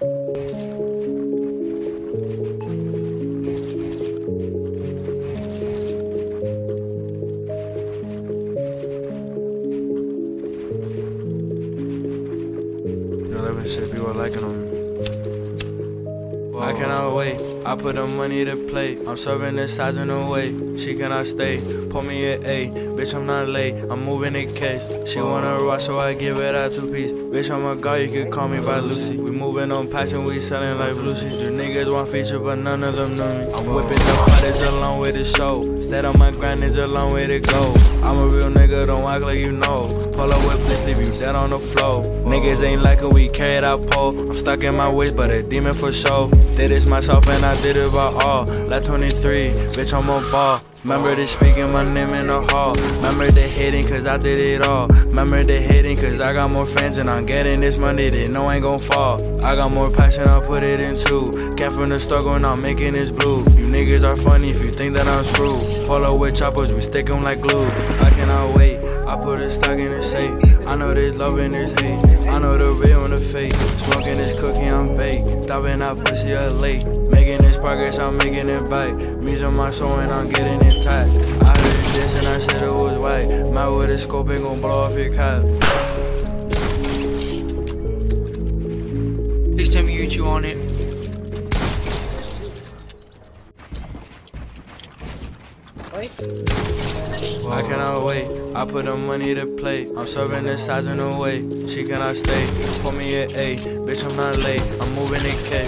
Living shit, are liking on. I cannot wait. I put the money to play. I'm serving this size in a way. She cannot stay. Pull me an A. Bitch, I'm not late. I'm moving the case. She wanna rock, so I give it out two piece. Bitch, I'm a guy, you can call me by Lucy. We moving on passion, we selling like Lucy. The niggas want feature, but none of them know me. I'm whipping the parties along with the show. Stayed on my grind, it's a long way to go. I'm a real nigga, don't act like you know. Pull up with bliss, leave you dead on the floor. Niggas ain't like it, we carried out pole. I'm stuck in my ways, but a demon for sure. Did this myself and I did it by all. Like 23, bitch, I'm a ball. Remember they speaking my name in the hall. Remember they hating cause I did it all. Remember they hating cause I got more friends and I'm getting this money. They know I ain't gon' fall. I got more passion, I put it into. Came from the struggle and I'm making this blue. You niggas are funny if you think that I'm screwed. Pull up with choppers, we stick 'em like glue. I cannot wait. I put a stock in the safe. I know there's love and there's hate. I know the real and the fake. Smoking this cookie, Baked. Stopping that pussy up late. Making this progress, I'm making it bite. Music my soul and I'm getting it tight. I heard this and I said it was white. My with a scope ain't gon' blow off your cap. Please tell me you two on it. I cannot wait. I put the money to play. I'm serving this size in a way. She cannot stay. Pull me an A. Bitch, I'm not late. I'm moving in K.